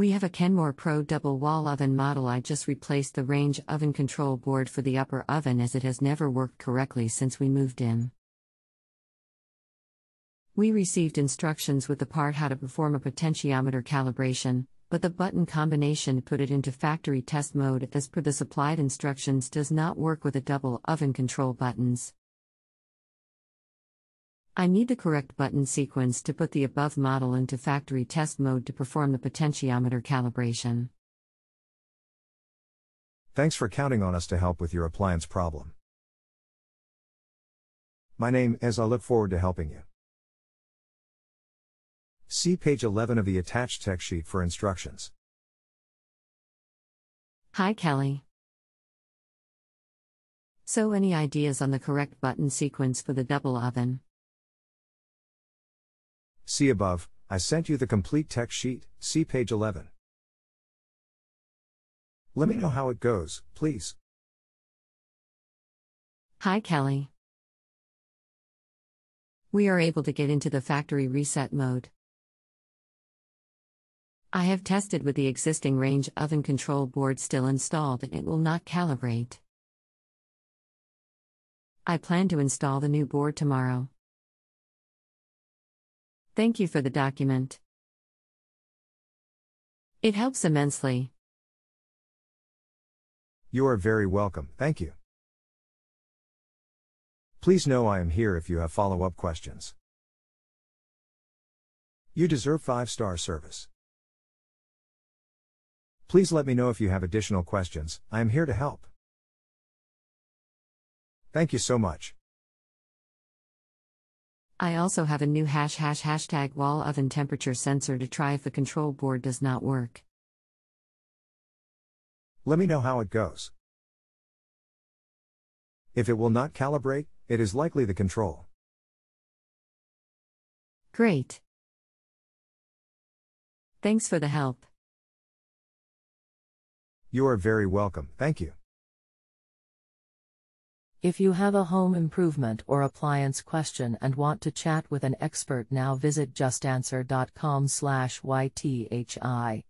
We have a Kenmore Pro double wall oven model. I just replaced the range oven control board for the upper oven as it has never worked correctly since we moved in. We received instructions with the part how to perform a potentiometer calibration, but the button combination put it into factory test mode as per the supplied instructions does not work with the double oven control buttons. I need the correct button sequence to put the above model into factory test mode to perform the potentiometer calibration. Thanks for counting on us to help with your appliance problem. My name is I look forward to helping you. See page 11 of the attached tech sheet for instructions. Hi, Kelly. So, any ideas on the correct button sequence for the double oven? See above, I sent you the complete tech sheet, see page 11. Let me know how it goes, please. Hi, Kelly. We are able to get into the factory reset mode. I have tested with the existing range oven control board still installed and it will not calibrate. I plan to install the new board tomorrow. Thank you for the document. It helps immensely. You are very welcome, thank you. Please know I am here if you have follow up questions. You deserve 5 star service. Please let me know if you have additional questions, I am here to help. Thank you so much. I also have a new hash hash hashtag wall oven temperature sensor to try if the control board does not work. Let me know how it goes. If it will not calibrate, it is likely the control. Great. Thanks for the help. You are very welcome, thank you. If you have a home improvement or appliance question and want to chat with an expert now visit justanswer.com/ythi.